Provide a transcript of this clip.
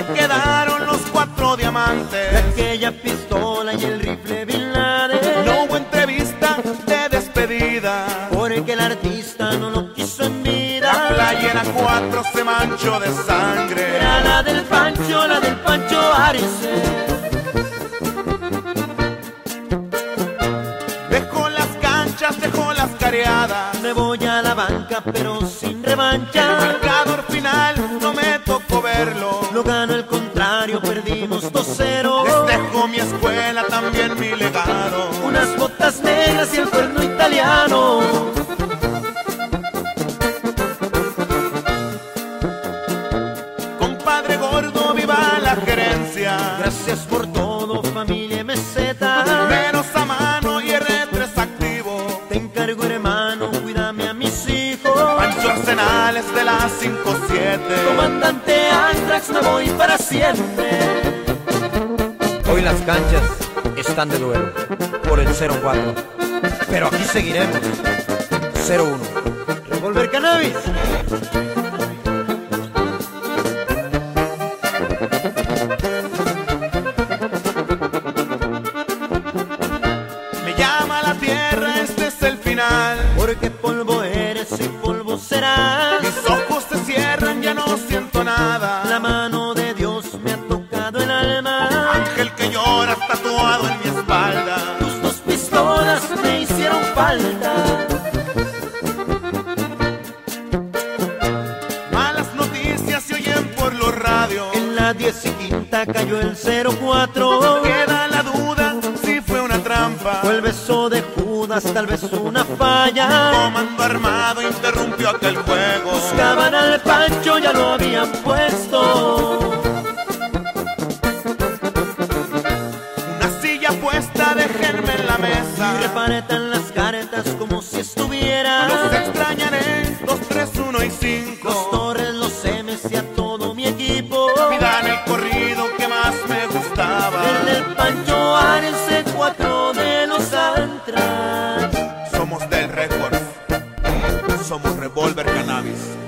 se quedaron los cuatro diamantes. De aquella pistola y el rifle Bin Laden. No hubo entrevista de despedida. Porque el artista no lo quiso en vida. La playera 4 se manchó de sangre. Era la del Pancho, la del Pancho Arice. Dejó las canchas, dejó las careadas. Me voy a la banca, pero sin revancha. Escuela, también mi legado. Unas botas negras y el cuerno italiano. Compadre gordo, viva la gerencia. Gracias por todo, familia meseta. Menos a mano y R3 activo. Te encargo, hermano, cuídame a mis hijos. Pancho Arsenales de la 5-7. Comandante Antrax, me voy para siempre. Hoy las canchas están de duelo por el 0-4. Pero aquí seguiremos. 0-1. Revolver Cannabis. Me llama la tierra, este es el final. Porque polvo eres y polvo serás. Mis ojos se cierran, ya no siento nada. La mano radios. En la 10 y quinta cayó el 04. Queda la duda si fue una trampa. Fue el beso de Judas, tal vez una falla. Comando armado interrumpió aquel juego. Buscaban al Pancho, ya lo habían puesto. Una silla puesta, déjenme en la Y mesa. reparetan las caretas Ares, cuatro de los Antras. Somos del récord. Somos Revolver Cannabis.